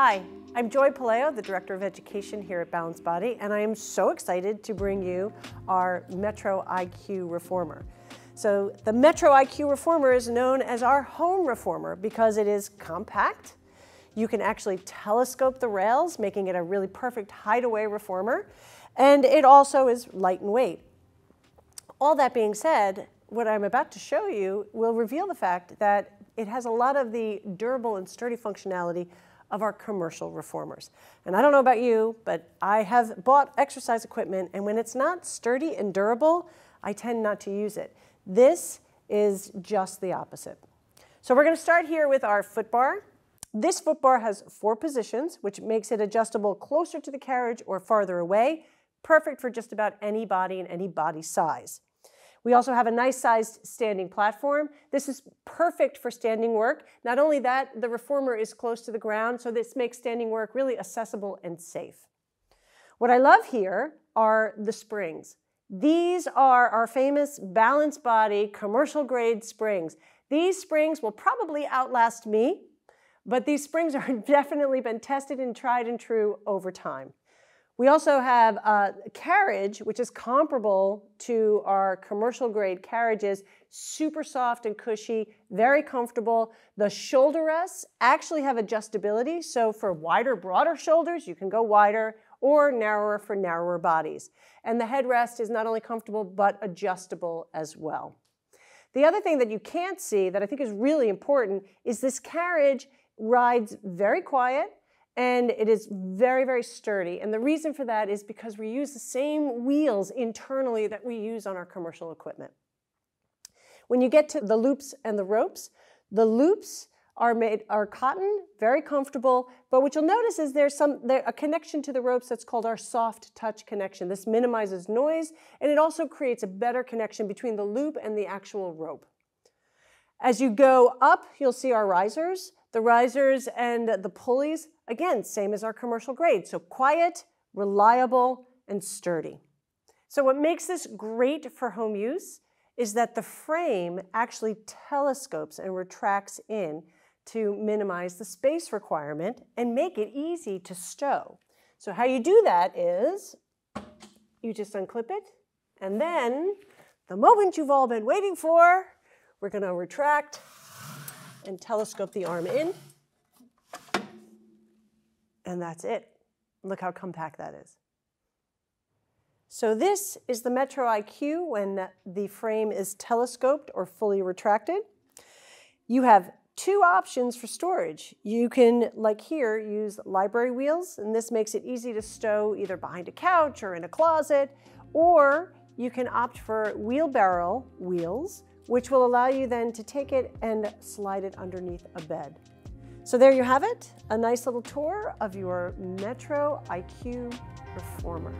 Hi, I'm Joy Puleo, the Director of Education here at Balanced Body, and I am so excited to bring you our Metro IQ Reformer. So the Metro IQ Reformer is known as our home reformer because it is compact. You can actually telescope the rails, making it a really perfect hideaway reformer. And it also is light in weight. All that being said, what I'm about to show you will reveal the fact that it has a lot of the durable and sturdy functionality of our commercial reformers. And I don't know about you, but I have bought exercise equipment, and when it's not sturdy and durable, I tend not to use it. This is just the opposite. So we're going to start here with our foot bar. This foot bar has four positions, which makes it adjustable closer to the carriage or farther away, perfect for just about any body and any body size. We also have a nice sized standing platform. This is perfect for standing work. Not only that, the reformer is close to the ground, so this makes standing work really accessible and safe. What I love here are the springs. These are our famous Balanced Body commercial grade springs. These springs will probably outlast me, but these springs are definitely been tested and tried and true over time. We also have a carriage, which is comparable to our commercial grade carriages, super soft and cushy, very comfortable. The shoulder rests actually have adjustability. So for wider, broader shoulders, you can go wider or narrower for narrower bodies. And the headrest is not only comfortable, but adjustable as well. The other thing that you can't see that I think is really important is this carriage rides very quiet and it is very, very sturdy. And the reason for that is because we use the same wheels internally that we use on our commercial equipment. When you get to the loops and the ropes, the loops are made are cotton, very comfortable. But what you'll notice is there's some there, a connection to the ropes that's called our soft touch connection. This minimizes noise and it also creates a better connection between the loop and the actual rope. As you go up, you'll see our risers. The risers and the pulleys, again, same as our commercial grade. So quiet, reliable, and sturdy. So what makes this great for home use is that the frame actually telescopes and retracts in to minimize the space requirement and make it easy to stow. So how you do that is you just unclip it, and then the moment you've all been waiting for, we're gonna retract and telescope the arm in. And that's it. Look how compact that is. So this is the Metro IQ when the frame is telescoped or fully retracted. You have two options for storage. You can, like here, use library wheels, and this makes it easy to stow either behind a couch or in a closet, or you can opt for wheelbarrow wheels, which will allow you then to take it and slide it underneath a bed. So there you have it, a nice little tour of your Metro IQ Reformer.